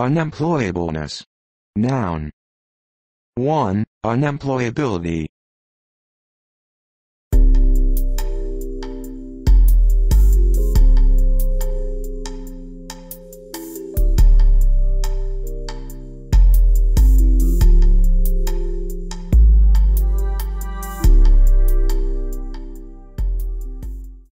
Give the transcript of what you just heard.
Unemployableness. Noun. 1. Unemployability.